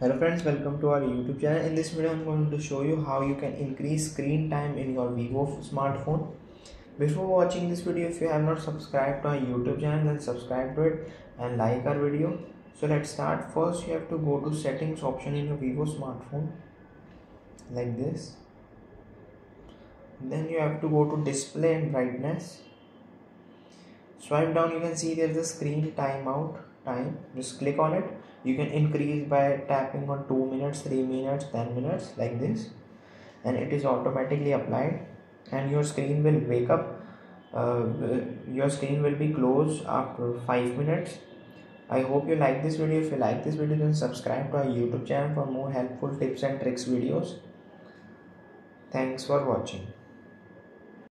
hello friends welcome to our youtube channel. In this video i'm going to show you how you can increase screen time in your vivo smartphone. Before watching this video if you have not subscribed to our youtube channel then subscribe to it and like our video. So let's start. First you have to go to settings option in your vivo smartphone like this. Then you have to go to display and brightness. Swipe down you can see there's a screen timeout time just click on it you can increase by tapping on 2 minutes 3 minutes 10 minutes like this and it is automatically applied and your screen will wake up uh, your screen will be closed after 5 minutes I hope you like this video. If you like this video, then subscribe to our YouTube channel for more helpful tips and tricks videos. Thanks for watching.